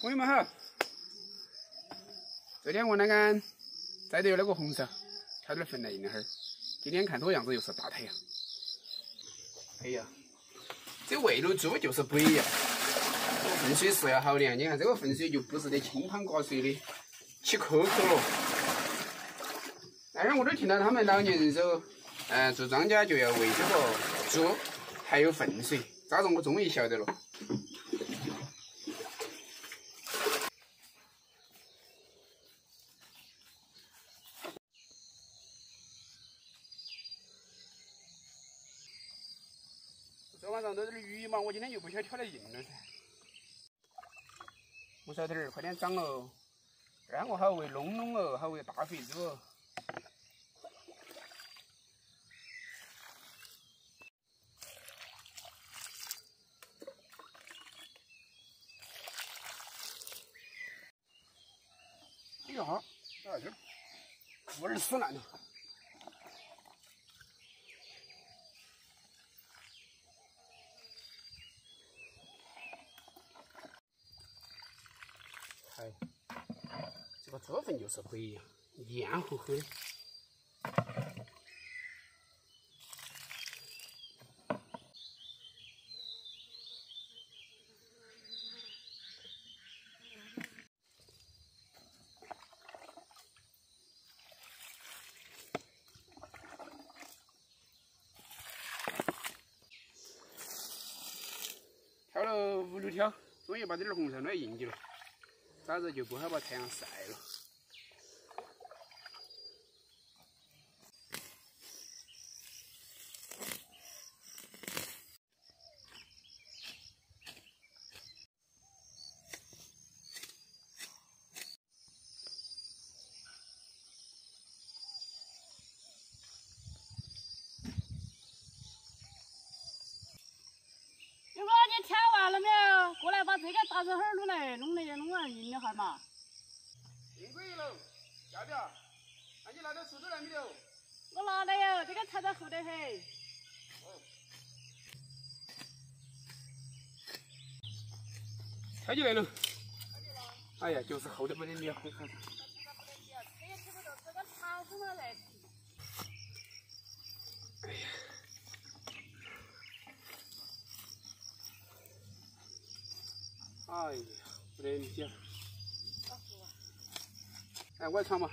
朋友们好，昨天我那个摘的有那个红苕，挑点粪来用了哈儿。今天看这个样子又是大太阳。哎呀，这喂了猪就是不一样，粪水是要好的。你看这个粪水就不是得清汤寡水的，起壳壳了。但是我都听到他们老年人说，嗯，做庄稼就要喂这个猪，还有粪水。咋子我终于晓得了。晚上都是雨嘛，我今天又不晓挑来硬了噻。木勺头儿，快点长哦！让我好喂隆隆哦，好喂大肥猪哦。哎呀，哎这裤儿撕烂了。这个猪粪就是不一样，黏糊糊的。挑了五六挑，终于把这点红苕都硬起了。咋子就不好把太阳晒了？如果你挑完了没有？过来把这个大石儿弄来，弄来弄完硬一下嘛。硬可以了，要不要？那你拿到锄头来没有？我拿了哟，这个插在后头很。挑起来了。哎呀，就是后头没得力，好看。这也听不到这个插上了来。哎呀，哎呀，不得劲儿。哎，我来铲嘛，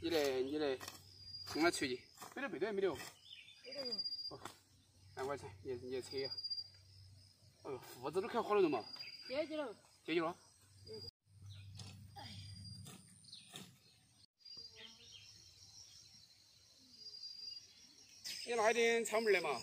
你来，你来，送他出去。没得背头没得哦？哦，哎，我来铲，你你来扯呀。哦哟，胡子都开花了的嘛，接起了。解决了。你拿一点草莓来嘛。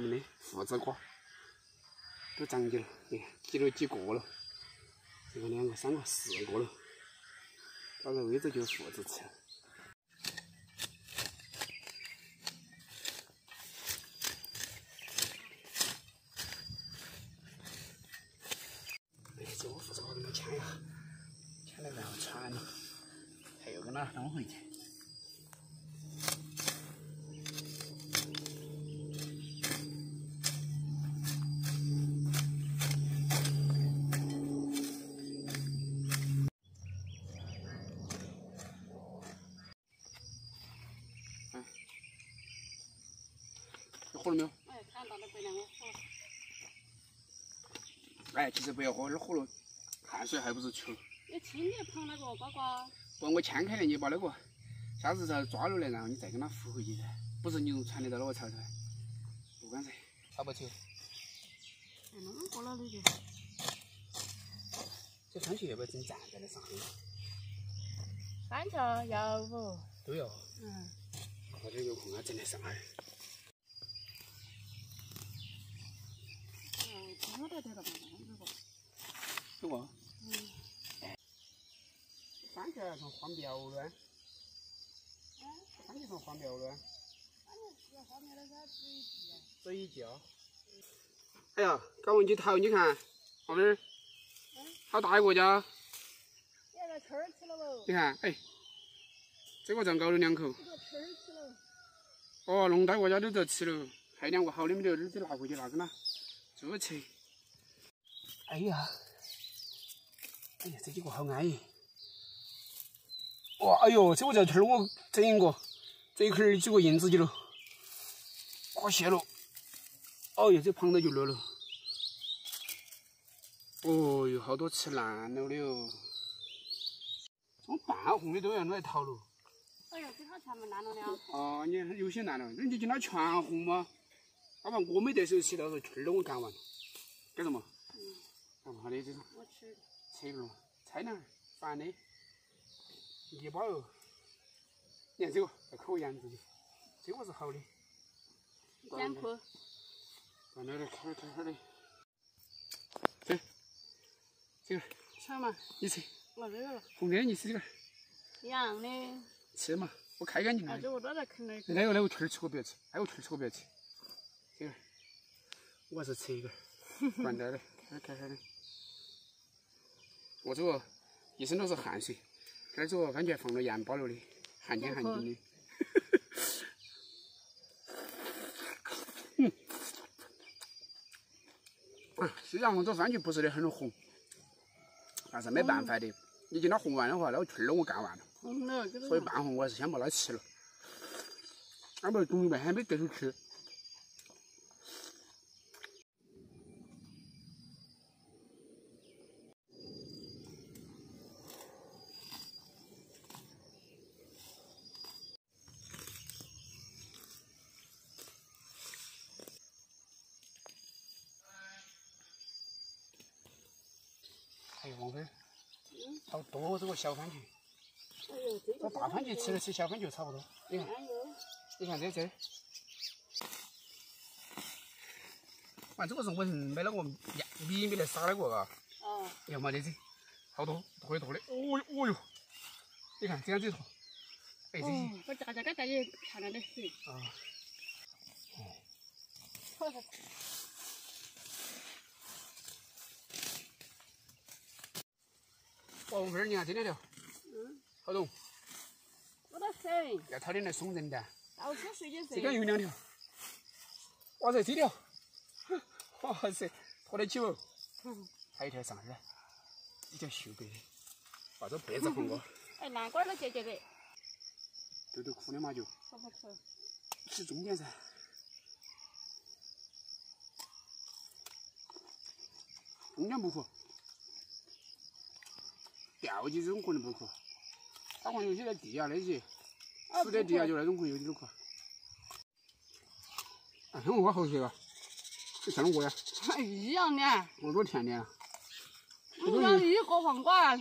们的胡子瓜都长起了，你看挤了几个了，这个两个、三个、四个了，到个位置就胡子吃。哎，这个胡子瓜给我抢呀，抢了然后铲了，还要跟哪弄回去？你喝了没有？哎，看到了不让我喝了。哎，其实不要喝，这喝了汗水还不是出。你轻点捧那个瓜瓜。不，我牵开了，你把那个下次再抓了来，然后你再给它扶回去噻。不是你用传得到那个槽头，不管噻，好不起。哎，那么过了的就。这番茄要不要整站在那上面？番茄要不？都要。嗯。或者有空啊，整点上来。嗯，这个得了嘛，这个。番茄还算花苗了。嗯。番茄算花苗了。番茄要花苗了噻，只一季。只一季啊。哎呀，搞问起头，你看，旁边儿，好大一个家，吃儿吃了不？你看，哎，这个这样搞了两口，这个吃儿吃了。哦，弄大国家都在吃了，还有两个好的没得，儿子拿回去拿给他，猪吃。哎呀，哎呀，这几个好安逸。哇，哎呦，这个在圈儿我整一个，这一块儿几个印子去了，挂线了。哦哟，这胖的就落了。哦哟，好多吃烂了的哟。这种半红的都要弄来淘了。哎呀，这套全部烂了的啊。哦，你看有些烂了，那你就拿全红嘛。要不然我没得时候吃，到时候圈儿都我干完了，干什么？嗯，干嘛的这种？我吃。吃一个嘛，菜呢？饭的，一包肉。你看这个，在口沿子的，这个是好的。艰苦。放那儿开开开的。走，这个吃嘛。你吃。我热了。红的你吃这个。一样的。吃嘛，我开干净了。这个都在啃那那个那个腿儿吃我不要吃，那个腿儿吃我不要吃。这个，我还是吃一个，灌点儿的，开开开的。我这个一身都是汗水，这儿这个番茄放了盐巴了的，汗津汗津的。嗯，啊，虽然我这番茄不是的很红，但是没办法的，你今天红完的话，那个圈儿我干完了。嗯，所以半红我还是先把它吃了，要不东西还没得手吃。好多这个小番茄。这这大番茄吃了吃小番茄差不多。你看，你看这这儿，完这个是我买那个米米米来撒那个嘎。哦。你看嘛，这这好多多一坨的。哦哟哦哟，你看这样子坨，哎这我夹夹个夹也漂亮的很。啊。好好。王菲儿，你看这两条。嗯。好重，我的神。要掏点来送人的。到处随机这个有两条。哇塞，这条，哇塞，拖得起哦。还有一条上这儿，一条秀白的，把，这白子黄瓜。哎，南瓜儿都结结的。豆豆哭的嘛就。好不吃。吃中间噻。中间不苦。吊起这种可能不苦，它可能有些在地下那些，死在地下就那种可能有点苦。哎，很我好吃啊！这像我呀？一样的。我多甜的啊！你讲一个黄瓜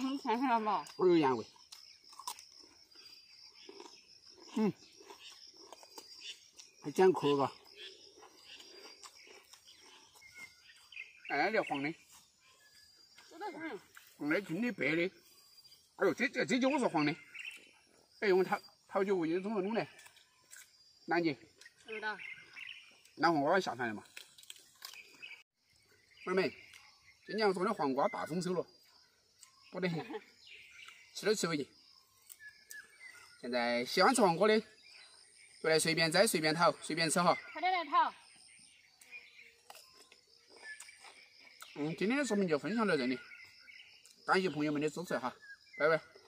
嘛？我有盐味。嗯，还艰苦嘎。哎，那条黄的。黄的、青的、白的。哎呦，这这这就我是黄的。哎，用桃桃酒味的怎么弄的？南京。不知道。那黄瓜下山了嘛？妹儿们，今年种的黄瓜大丰收了，多得很，吃都吃不尽。现在喜欢吃黄瓜的，就来随便摘、随便讨、随便吃哈。快点来讨。嗯，今天的视频就分享到这里，感谢朋友们的支持哈，拜拜。